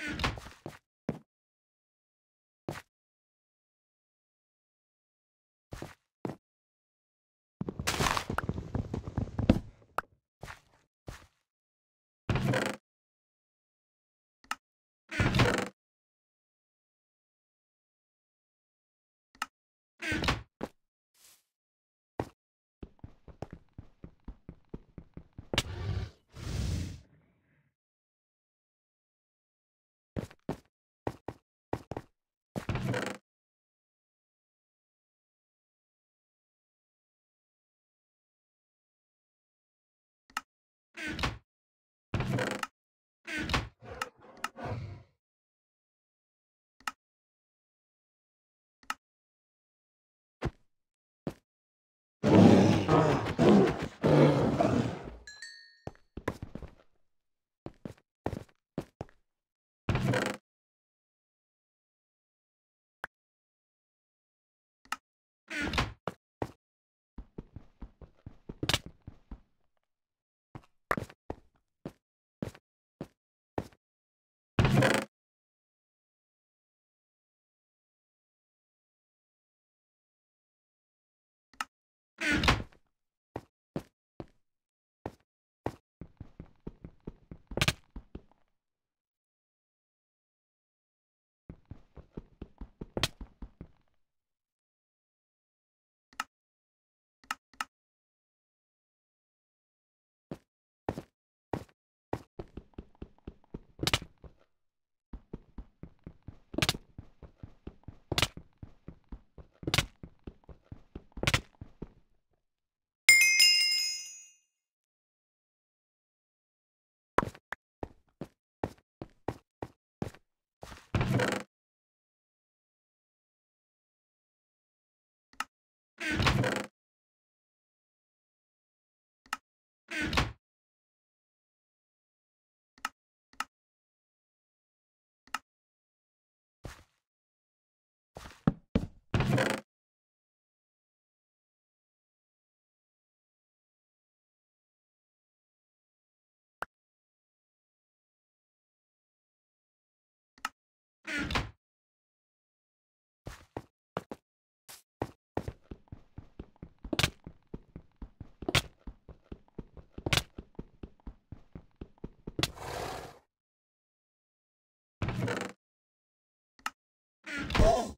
Ah. you Ah. Oh.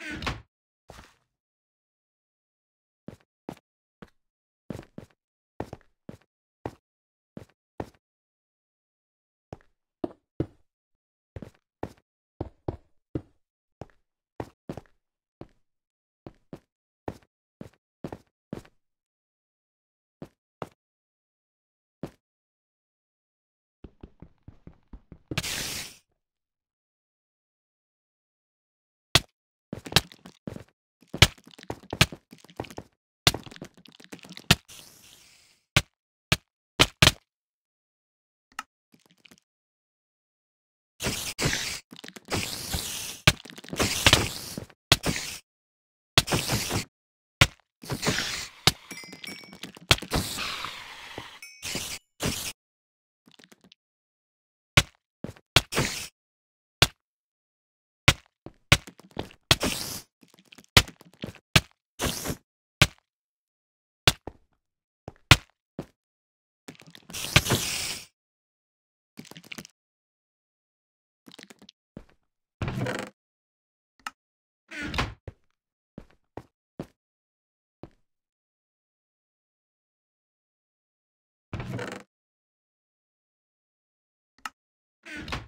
Ah. you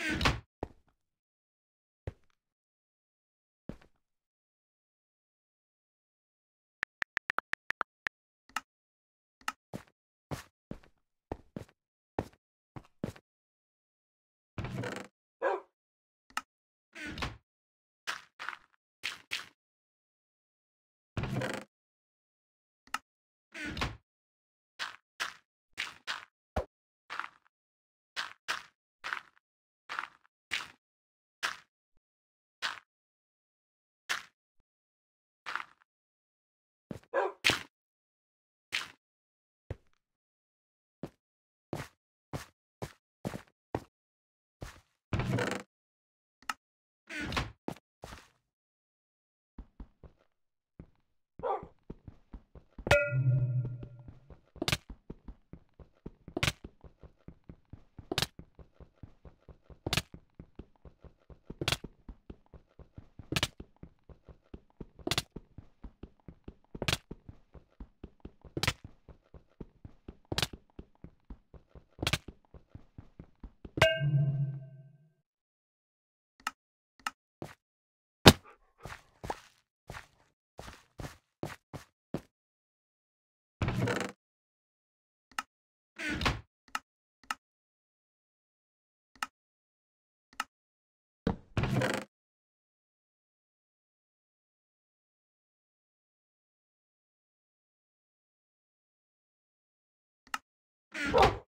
you Oh!